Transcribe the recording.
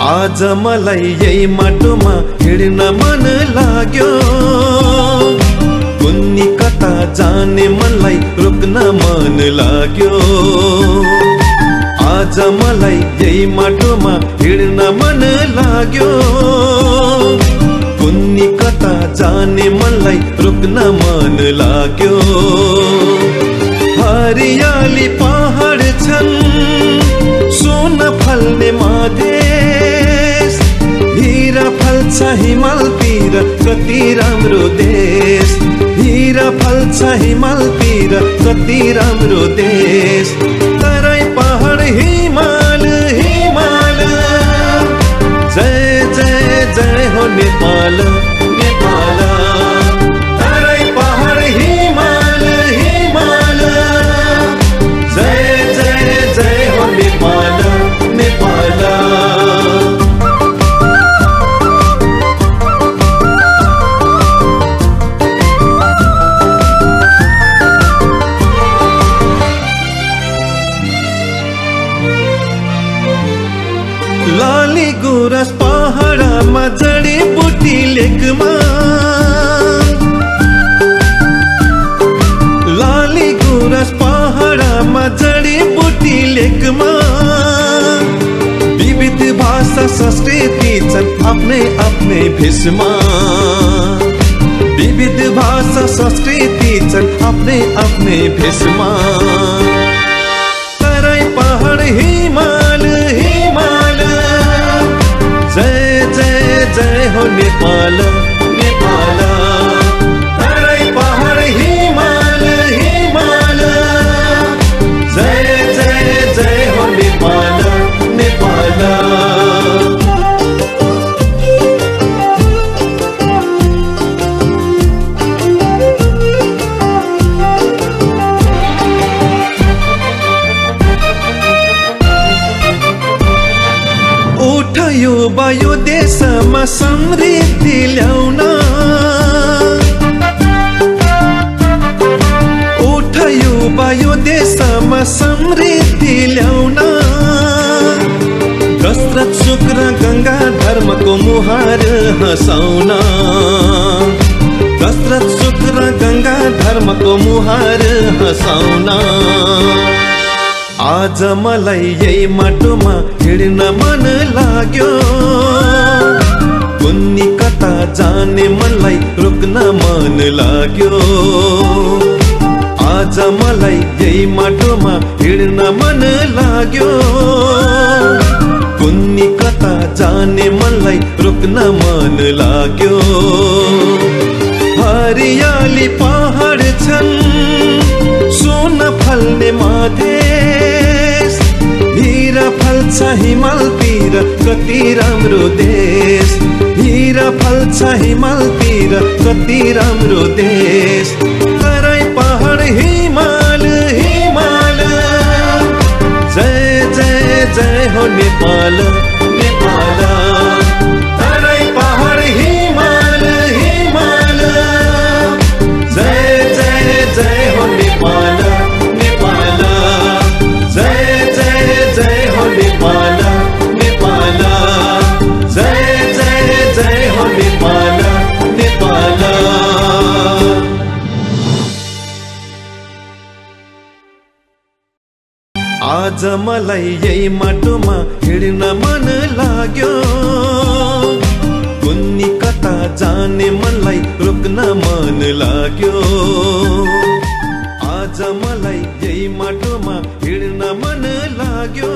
आज मलाई यही माटोमा हिँड्न मन लाग्यो। कुन्नी कता जाने मनलाई रोक्न मन लाग्यो। आज मलाई यही माटोमा हिँड्न मन लाग्यो। कुन्नी कता जाने मनलाई रोक्न मन लाग्यो। फल्छ हिमालतिर कति राम्रो देश। हिरा फल्छ हिमालतिर कति राम्रो देश। तराई पहाड हिमाल हिमाल। जय जय जय हो नेपाल। लाली गुरस पहाडमा जडीबुटी लेकमा। लाली गुरस पहाडमा जडीबुटी लेकमा। विविध भाषा संस्कृति छन् आफ्नै आफ्नै भेषमा। विविध भाषा संस्कृति छन् आफ्नै आफ्नै भेषमा। तराई पहाड हिमाल जय हो नेपाल उठ यो वायु देशमा समृद्धि ल्याउन। उठ यो वायु देशमा समृद्धि ल्याउन। दशरथ शुक्र गङ्गा धर्मको मुहार हँसाउन। दशरथ शुक्र गङ्गा धर्मको मुहार हँसाउन। आज मलाई यही माटोमा हिँड्न मन लाग्यो। कुन्नी कता जाने मनलाई रोक्न मन लाग्यो। आज मलाई यही माटोमा हिँड्न मन लाग्यो। कुन्नी कता जाने मनलाई रोक्न मन लाग्यो। फल्छ हिमालतिर कति राम्रो देश। हिरा फल्छ हिमालतिर कति राम्रो देश। तराई पहाड हिमाल हिमाल। जय जय जय हो नेपाल। आज मलाई यही माटोमा हिँड्न मन लाग्यो। कुन्नी कता जाने मनलाई रोक्न मन लाग्यो। आज मलाई यही माटोमा हिँड्न मन लाग्यो।